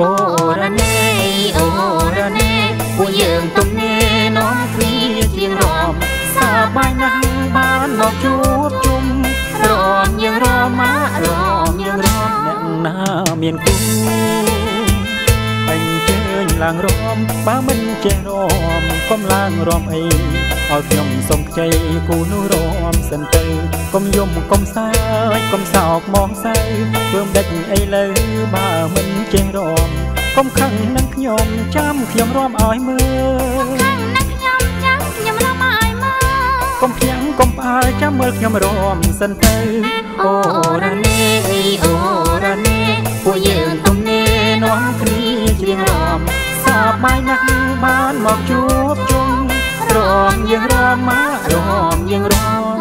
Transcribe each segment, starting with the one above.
អូរ៉ាណេអូរ៉ាណេពួកយើងទំនេរនាំគ្នាជាងរំសប្បាយណាស់បានមកជួបជុំរំយើងរំមករំយើងរំអ្នកណាមានគូអញ្ជើញឡើងរំបើមិនចេះរំកុំឡើងរំអី ឲ្យខ្ញុំសុំខ្ចីគូនោះរំសិនទៅកុំយំកុំសើចកុំសោកមកសៅធ្វើមិនដេចអីលើបើមិនចេះរំកុំខឹងនឹងខ្ញុំចាំខ្ញុំរំឲ្យមើលខាងណាខ្ញុំចាំខ្ញុំរំឲ្យមើលកុំភៀងកុំផ្អើលចាំមើលខ្ញុំរំសិនទៅអូរ៉ាណេអូរ៉ាណេពួកយើងទំនេរនាំគ្នាជាងរំសប្បាយណាស់បានមកជួបជុំ រំយើងរំមករំយើងរំ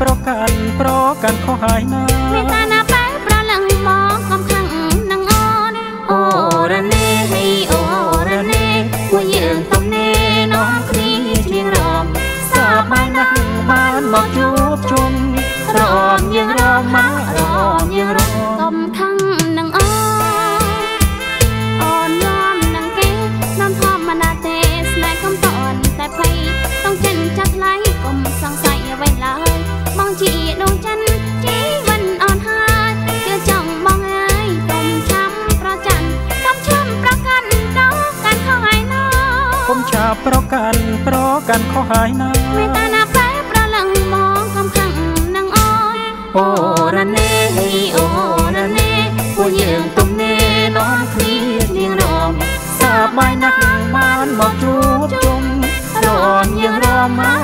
ប្រកាន់ប្រកាន់ខុសហើយណាមេតា នេរនាំគ្នាជាងរំសប្បាយណាស់បានមកជួបជុំរំយើងរំមករំយើងរំ កុំខាងនឹងអូនអូនរំនឹងគេនាំធម្មតាទេស្នេហ៍កុំតនតែភ័យต้องចិនចាត់ថ្លៃកុំសង្ស័យអ្វីឡើយបងជាដងចិ ប្រកាន់ប្រកាន់ខុសហើយណាមេតាណាផ្លែប្រលឹងមកកំខាំងនឹងអូនអូរ៉ានេអូរ៉ានេពួកយើងទំនេរនំគ្នានាងរមសាបាយណាស់បានមកជួបជុំរនយើងរមមក